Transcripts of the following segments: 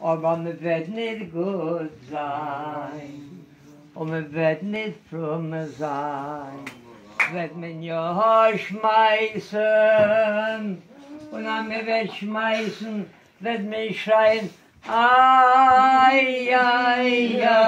aber man wird nicht gut sein. Und man wird nicht fromm sein. Wird man ja Haar schmeißen. Und an mir wird schmeißen, wird mir schreien. Ai, ai, ai.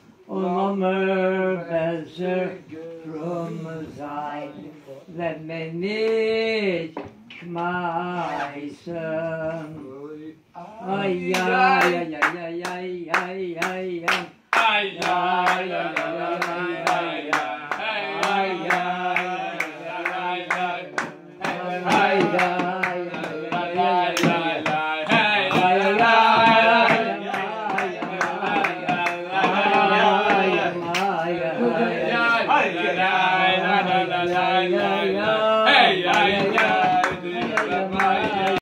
Onamı benzer rumzayn ve menit kmaysın. Ay ay ay ay ay Hey, la Hey, yeah, yeah.